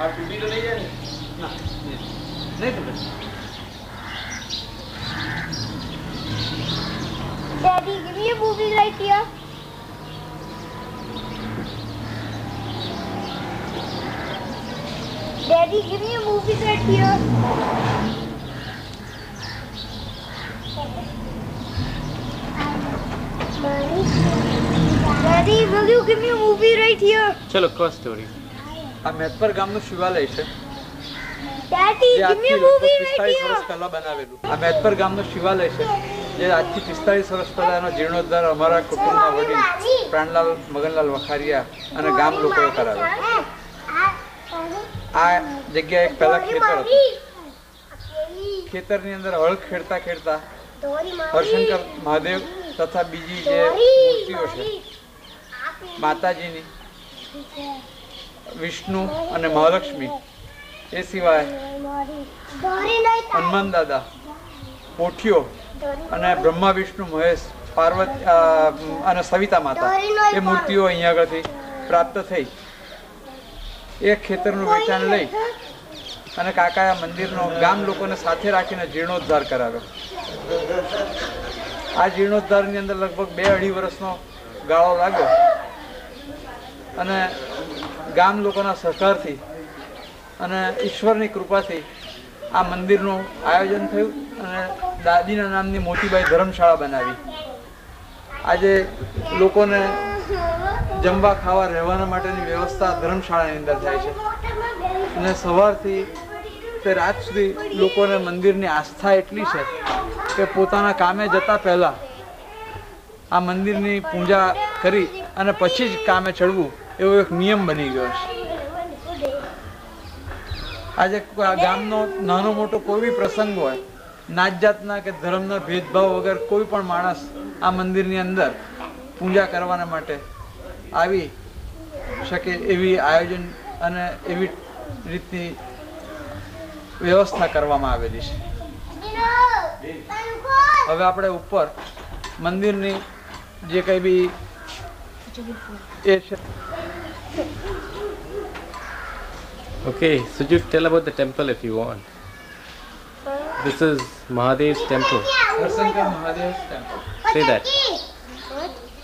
આ તૂટી તો નહીં જાય ને ના નહીં તૂટે Daddy, give me a movie right here. Daddy, give me a movie right here. Daddy, will you give me a movie right here? ચલો કો સ્ટોરી આ મેતપર ગામનું શિવાલય છે. જે આજથી લગભગ 45 વર્ષ. પહેલા બનાવેલું. આ મેથપર ગામનું શિવાલય છે. જે આજથી પિસ્તાળીસ વર્ષ પહેલા એનો જીર્ણોદ્ધાર અમારા કુટુંબના વડીલ પ્રાણલાલ મગનલાલ વખારિયા અને ગામ લોકોએ કરાવ્યો. આ જગ્યા એક પહેલા ખેતર હતું. ખેતરની અંદર હળ ખેડતા ખેડતા હરશંકર મહાદેવ તથા બીજી જે મૂર્તિઓ છે માતાજીની વિષ્ણુ અને મહાલક્ષ્મી. એ સિવાય હનુમાન દાદા પોઠિયો અને બ્રહ્મા, વિષ્ણુ, મહેશ, પાર્વતી અને સવિતા માતા એ મૂર્તિઓ અહીંયા આગળથી પ્રાપ્ત થઈ. એ ખેતરનું વેચાણ લઈ અને કાકાએ મંદિરનો ગામ લોકોને સાથે રાખીને જીર્ણોદ્ધાર કરાવ્યો. આ જીર્ણોદ્ધારની અંદર લગભગ બે અઢી વર્ષનો ગાળો લાગ્યો. અને ગામ લોકોના સહકારથી અને ઈશ્વરની કૃપાથી આ મંદિરનું આયોજન થયું અને દાદીના નામની મોતીબાઈ ધર્મશાળા બનાવી. આજે લોકોને જમવા ખાવા રહેવાના માટેની વ્યવસ્થા ધર્મશાળાની અંદર થાય છે. અને સવારથી તે રાત સુધી લોકોને મંદિરની આસ્થા એટલી છે કે પોતાના કામે જતા પહેલાં આ મંદિરની પૂજા કરી અને પછી જ કામે ચડવું એવો એક નિયમ બની ગયો છે. આજે ગામનો નાનો મોટો કોઈ બી પ્રસંગ હોય નાત જાતના કે ધર્મના ભેદભાવ વગર કોઈ પણ માણસ આ મંદિરની અંદર પૂજા કરવાના માટે આવી શકે એવી આયોજન અને એવી રીતની વ્યવસ્થા કરવામાં આવેલી છે. હવે આપણે ઉપર મંદિરની જે કંઈ બી Okay, so you tell about the temple if you want. This is Mahadev's temple. Harshankar Mahadev's temple. Say that.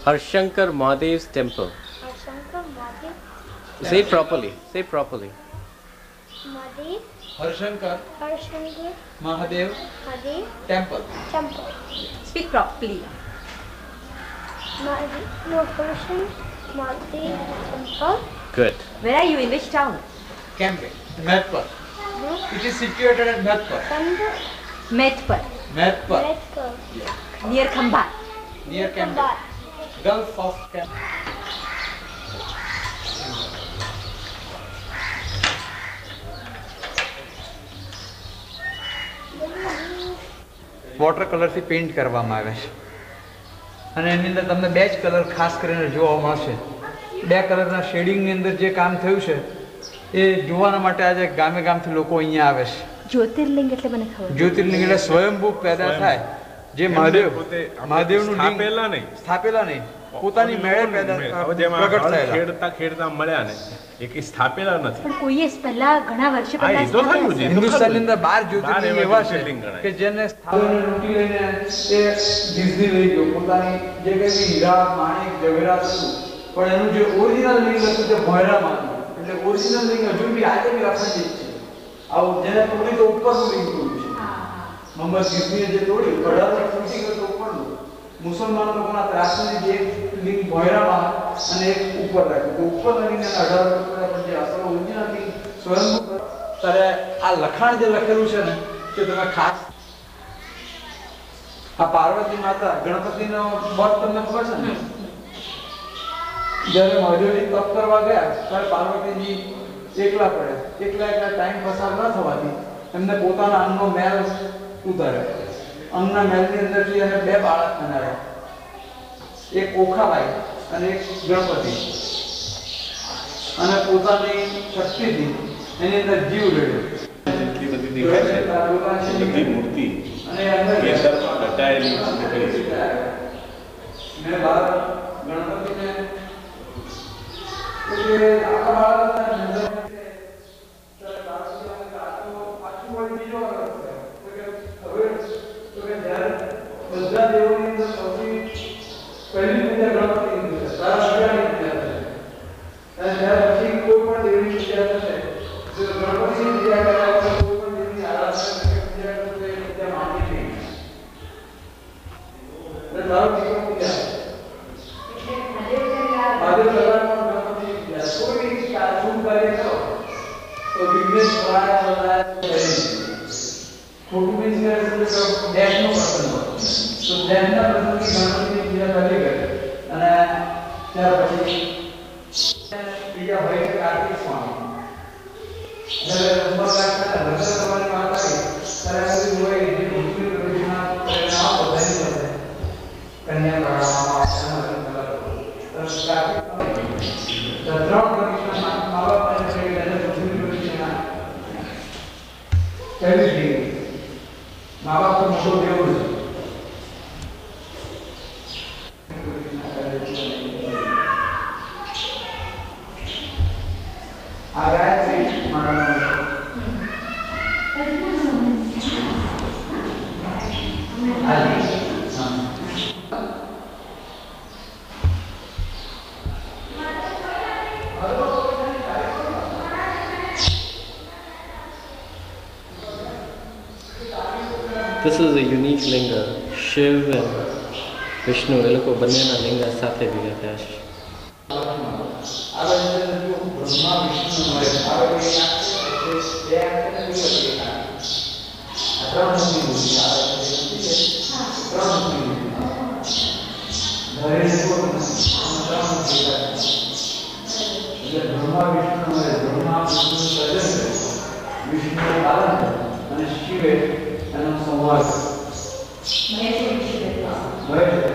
Harshankar Mahadev's temple. Harshankar Mahadev. Say it properly. Say it properly. Mahadev. Harshankar. Harshankar. Mahadev. Mahadev. Temple. Temple. Speak properly. Good. Where are you? In which town? Cambay Methpur it is situated at Methpur Medpur. Methpur Near Khambat. Near Cambay gulf of Cambay water colour paint કરવામાં આવે છે. અને એની અંદર તમને બે જ colour ખાસ કરીને જોવા મળશે. બે કલરના શેડિંગની અંદર જે કામ થયું છે એ જોવાના માટે આજે ગામે ગામથી લોકો અહીંયા આવે છે. જ્યોતિર્લિંગ એટલે મને ખબર. જ્યોતિર્લિંગ એટલે સ્વયંભૂ પેદા થાય. જે મહાદેવ પોતે મહાદેવનું લિંગ સ્થાપેલા નહીં. સ્થાપેલા નહીં. પોતાની મેળે પેદા પ્રગટ થયેલા. ખેડતા ખેડતા મળ્યા ને એક સ્થાપેલા નથી. પણ કોઈએ પહેલા ઘણા વર્ષો પહેલા તો થયું છે. હિન્દુસ્તાનની અંદર બાર જ્યોતિર્લિંગ એવા છે ગણાય. કે જેને સ્થાપન લૂંટી લઈને એ ડિઝની લઈ ગયો. પોતાની જે કંઈ હીરા માણિક જવેરાત પણ એનું જે ઓરિજિનલ લિંગ હતું તે ભોયરામાં એટલે ઓરિજિનલ લિંગ હજુ બી આજે બી અખંડિત છે આવું જેને તોડી તો ઉપરનું લિંગ તોડ્યું છે. મોહમ્મદ ગિઝનીએ જે તોડ્યું અઢારસો તૂટી ગયું મુસલમાનો લોકોના ત્રાસની એક લિંગ ભોયરામાં અને એક ઉપર રાખ્યું. તો ઉપર લઈને અઢાર પણ જે અસરો ઊંચી નથી સ્વયંભૂ ત્યારે આ લખાણ જે લખેલું છે ને, તે તમે ખાસ આ પાર્વતી માતા ગણપતિનો મત તમને ખબર છે ને? જ્યારે મહાદેવજી તપ કરવા ગયા, ત્યારે પાર્વતીજી એકલા પડ્યા. એકલા એકલા ટાઈમ પસાર ન થવાથી એમને પોતાના અંગનો મેલ ઉતાર્યો. અંગના મેલની અંદરથી એને બે બાળક બનાવ્યા. એક ઓખાબાઈ અને એક ગણપતિ. અને પોતાની શક્તિથી એની અંદર જીવ બધી મૂર્તિ મેં બહાર ગણપતિને दुसरा देवळी चौथी પહેલી પૂજા ગણપતિ ની સારા અગિયારની પૂજા થશે અને ત્યાર પછી કોઈ પણ દેવીની પૂજા થશે જો ગણપતિની પૂજા કર્યા વગર કોઈ પણ દેવીની આરાધના પૂજા કરતો એ પૂજા માની નહીં એટલે ધારો ડેશનો વાત આવી, ત્યારે બધું હોય જે કન્યા પ્રણામ તો ત્રણ આ ગાયત્રી મારા This is a unique linga. Shiv and Vishnu એ લોકો બંનેના લિંગા સાથે ભેગા થયા આ બાજુ જો બ્રહ્મા વિષ્ણુ મહેશ આ બાજુ એક આંખ છે, બે આંખ છે ને બીજો એક આંખ. આ ત્રણ મૂર્તિ મૂર્તિ આ બાજુ એક મૂર્તિ છે, ત્રણ મૂર્તિ મૂર્તિ. ધરેશ કોણ? આમાં ત્રણ મૂર્તિ છે. એટલે બ્રહ્મા વિષ્ણુ મહેશ બ્રહ્મા વિષ્ણુ સર્જન કરે વિષ્ણુ પાલન કરે અને શિવે એનો સંહાર કરે મહેશ અને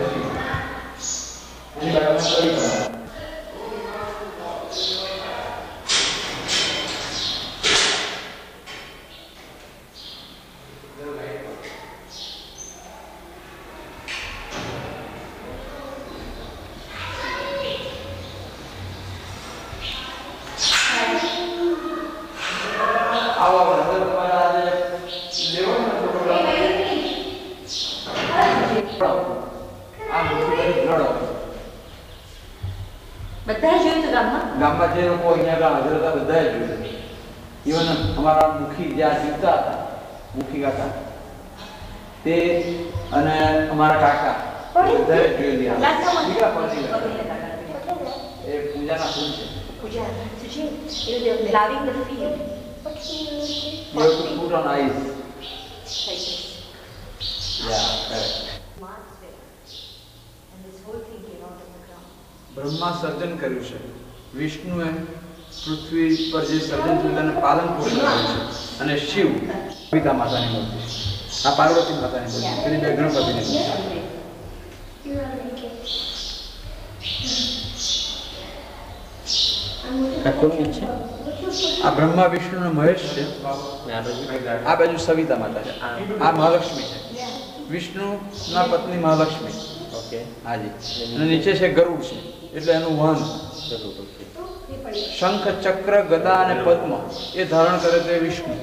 શિવ એની બાજુમાં કવિ કરે આવો આવો અંદર લેવાનો ફોટોગ્રાફ આ મૂર્તિ બધી લડો બધા જોયું તો ગામમાં? ગામમાં જે લોકો અહીંયા આગળ હાજર હતા બધાએ જોયું ઇવન અમારા મુખી જ્યાં જીવતા હતા મુખી કાકા તે અને અમારા કાકા પરથી લડ્યા. એ પૂજાના ફૂલ છે. પૂજા લાવિંગ ધ You have to put on ice. Yeah, correct. Brahma સર્જન કર્યું છે વિષ્ણુએ પૃથ્વી પર જે સર્જન થયું તેને પાલન પોષણ કર્યું છે અને શિવ પિતા માતાની મૂર્તિ આ પાર્વતી માતાની મૂર્તિ. પેલી બે ગણપતિની મૂર્તિ. છે આ બ્રહ્મા વિષ્ણુ અને મહેશ છે. આ બાજુ સવિતા માતા છે. આ મહાલક્ષ્મી છે. વિષ્ણુના પત્ની મહાલક્ષ્મી. ઓકે. હાજી અને નીચે છે ગરુડ છે. એટલે એનું વાહન. શંખ ચક્ર ગદા અને પદ્મ એ ધારણ કરે તે વિષ્ણુ.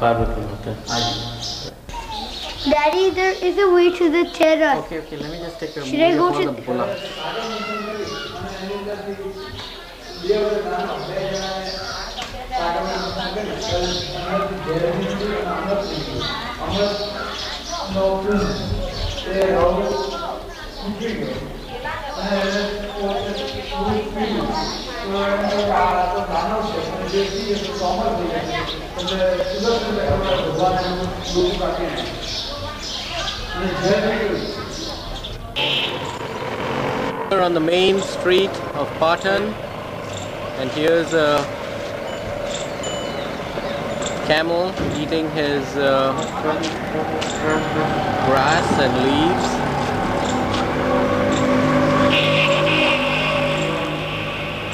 પાર્વતી માતા. હાજી Daddy, there is a way to the terrace. Okay, okay, let me just take a Should I go movie to- of the Bulla. We're on the main street of Patan, and here's a camel eating his uh, grass and leaves.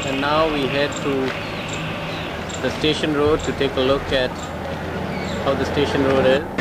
And now we head to the station road to take a look at how the station road is.